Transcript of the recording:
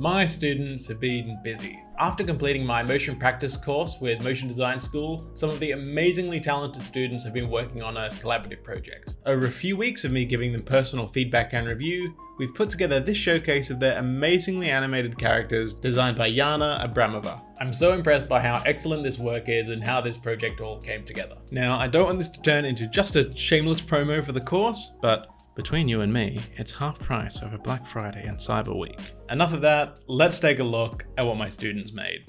My students have been busy. After completing my motion practice course with Motion Design School, some of the amazingly talented students have been working on a collaborative project. Over a few weeks of me giving them personal feedback and review, we've put together this showcase of their amazingly animated characters designed by Yana Abramova. I'm so impressed by how excellent this work is and how this project all came together. Now, I don't want this to turn into just a shameless promo for the course, but between you and me, it's half price over Black Friday and Cyber Week. Enough of that, let's take a look at what my students made.